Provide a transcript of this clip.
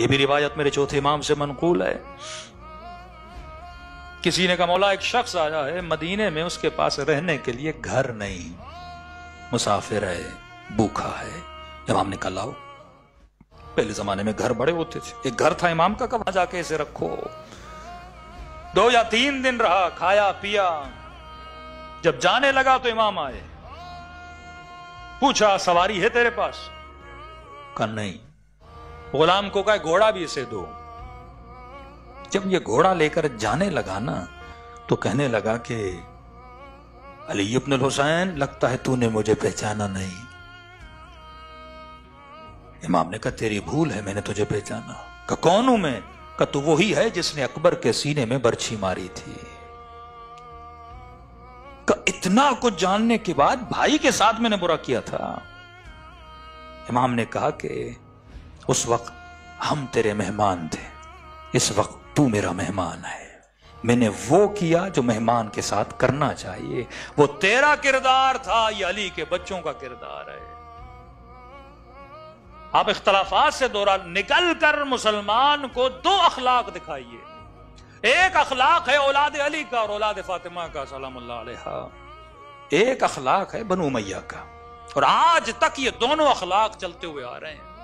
ये भी रिवायत मेरे चौथे इमाम से मनकूल है। किसी ने कहा, मौला, एक शख्स आया है मदीने में, उसके पास रहने के लिए घर नहीं। मुसाफिर है, भूखा है। इमाम ने कहा, लाओ। पहले जमाने में घर बड़े होते थे। एक घर था इमाम का कब जाके इसे रखो। दो या तीन दिन रहा, खाया, पिया। जब जाने लगा तो इमाम आए। पूछा, सवारी है तेरे पास? कहा, नहीं। गुलाम को कहा, घोड़ा भी इसे दो। जब ये घोड़ा लेकर जाने लगा ना तो कहने लगा कि, अली इब्न हुसैन, लगता है तूने मुझे पहचाना नहीं। इमाम ने कहा, तेरी भूल है, मैंने तुझे पहचाना। कहा, कौन हूँ मैं? कहा, तू वही है जिसने अकबर के सीने में बर्छी मारी थी। कहा, इतना कुछ जानने के बाद भाई के साथ मैंने बुरा किया था। इमाम ने कहा कि उस वक्त हम तेरे मेहमान थे। इस वक्त तू मेरा मेहमान है। मैंने वो किया जो मेहमान के साथ करना चाहिए। वो तेरा किरदार था, ये अली के बच्चों का किरदार है। आप इख्तलाफात से दौरान निकल कर मुसलमान को दो अखलाक दिखाइए। एक अखलाक है औलाद अली का और औलाद फातिमा का सलाम एक अखलाक है बनु मैया का। और आज तक ये दोनों अखलाक चलते हुए आ रहे हैं।